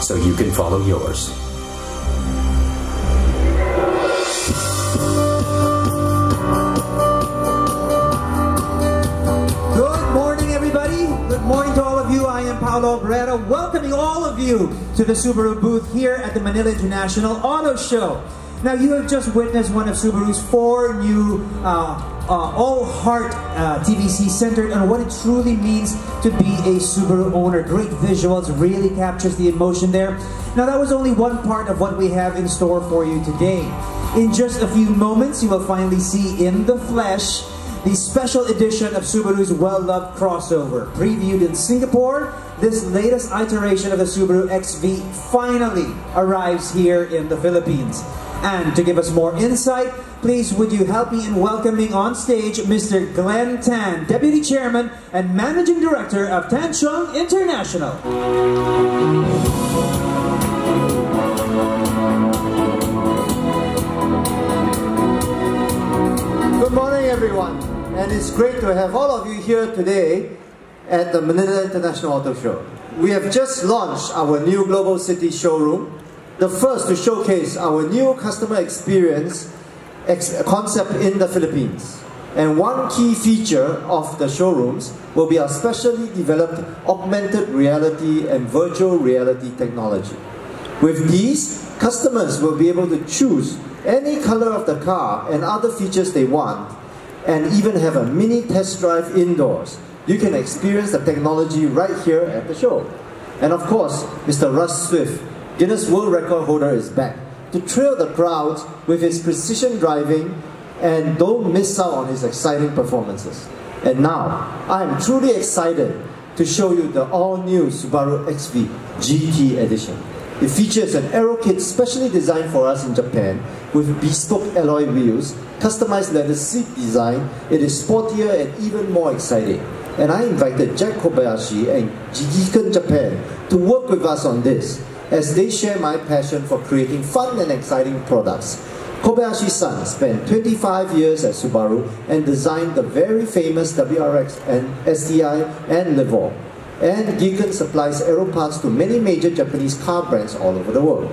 so you can follow yours. Good morning, everybody. Good morning to all of you. I am Paolo Brera, welcoming all of you to the Subaru booth here at the Manila International Auto Show. Now, you have just witnessed one of Subaru's four new uh, uh, all-heart uh, TVC centered on what it truly means to be a Subaru owner. Great visuals, really captures the emotion there. Now, that was only one part of what we have in store for you today. In just a few moments, you will finally see in the flesh the special edition of Subaru's well-loved crossover. Previewed in Singapore, this latest iteration of the Subaru XV finally arrives here in the Philippines. And to give us more insight, please would you help me in welcoming on stage Mr. Glenn Tan, Deputy Chairman and Managing Director of Tan Chong International. Good morning, everyone, and it's great to have all of you here today at the Manila International Auto Show. We have just launched our new Global City showroom, the first to showcase our new customer experience ex concept in the Philippines. And one key feature of the showrooms will be our specially developed augmented reality and virtual reality technology. With these, customers will be able to choose any color of the car and other features they want, and even have a mini test drive indoors. You can experience the technology right here at the show. And of course, Mr. Russ Swift, Guinness World Record holder, is back to thrill the crowds with his precision driving and don't miss out on his exciting performances. And now, I am truly excited to show you the all-new Subaru XV GT Edition. It features an aero kit specially designed for us in Japan with bespoke alloy wheels, customized leather seat design. It is sportier and even more exciting. And I invited Jack Kobayashi and Jigiken Japan to work with us on this as they share my passion for creating fun and exciting products. Kobayashi-san spent 25 years at Subaru and designed the very famous WRX and STI and Livor and Giken supplies aero parts to many major Japanese car brands all over the world.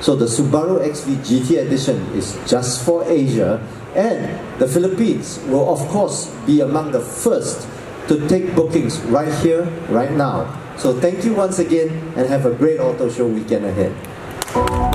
So the Subaru XV GT Edition is just for Asia and the Philippines will of course be among the first to take bookings right here, right now. So thank you once again and have a great auto show weekend ahead.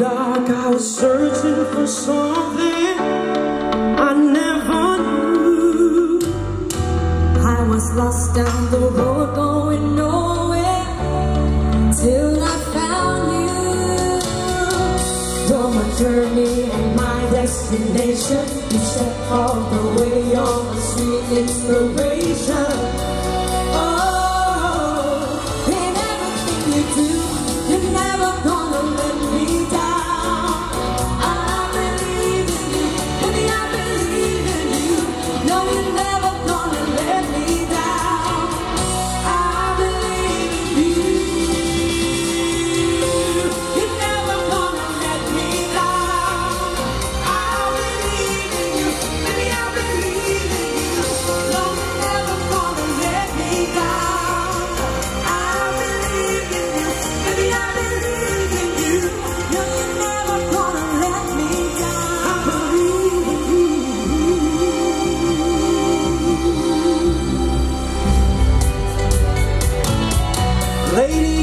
Dark, I was searching for something I never knew. I was lost down the road, going nowhere till I found you. You're my journey and my destination. You set all the way on a sweet inspiration.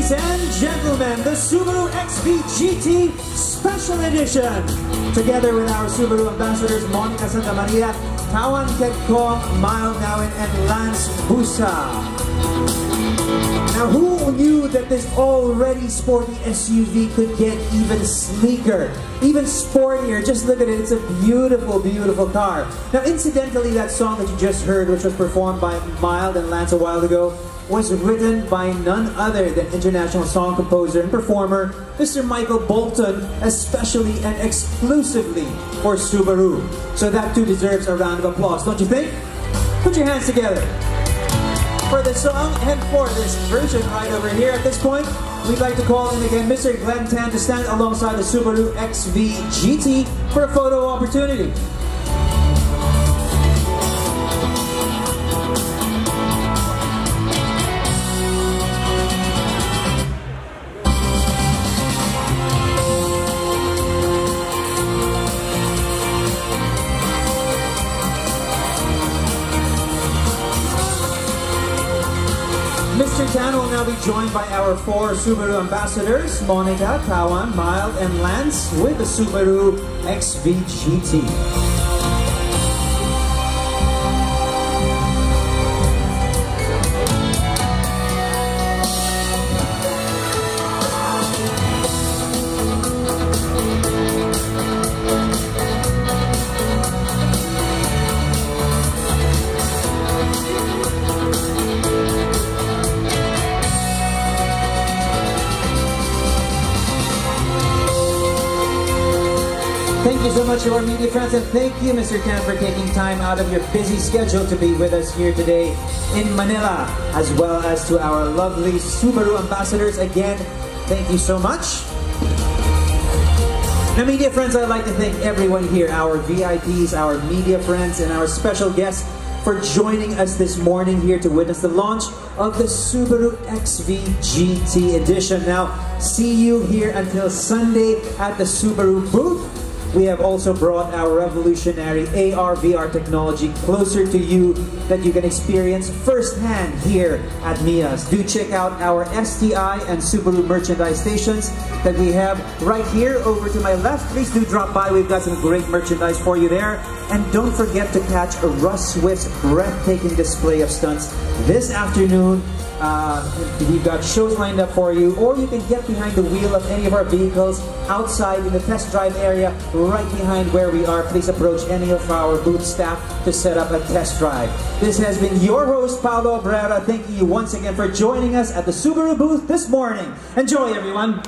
Ladies and gentlemen, the Subaru XV GT Special Edition. Together with our Subaru ambassadors Monica Santa Maria, Tawan Kedkong, Mild Nawin, and Lance Busa. Now, who knew that this already sporty SUV could get even sleeker, even sportier? Just look at it, it's a beautiful, beautiful car. Now, incidentally, that song that you just heard, which was performed by Mild and Lance a while ago, was written by none other than international song composer and performer Mr. Michael Bolton, especially and exclusively for Subaru. So that too deserves a round of applause, don't you think? Put your hands together. For the song and for this version right over here at this point, we'd like to call in again Mr. Glenn Tan to stand alongside the Subaru XV GT for a photo opportunity. Tan will now be joined by our four Subaru ambassadors, Monica, Tawan, Mild, and Lance with the Subaru XV GT. Thank you so much to our media friends, and thank you, Mr. Tan, for taking time out of your busy schedule to be with us here today in Manila, as well as to our lovely Subaru ambassadors. Again, thank you so much. Now, media friends, I'd like to thank everyone here, our VIPs, our media friends, and our special guests for joining us this morning here to witness the launch of the Subaru XV GT Edition. Now, see you here until Sunday at the Subaru booth. We have also brought our revolutionary AR-VR technology closer to you that you can experience firsthand here at MIAS. Do check out our STI and Subaru merchandise stations that we have right here over to my left. Please do drop by. We've got some great merchandise for you there. And don't forget to catch a Russ Swift's breathtaking display of stunts this afternoon uh, we've got shows lined up for you, or you can get behind the wheel of any of our vehicles outside in the test drive area right behind where we are. Please approach any of our booth staff to set up a test drive. This has been your host, Paolo Abrera, thanking you once again for joining us at the Subaru booth this morning. Enjoy, everyone.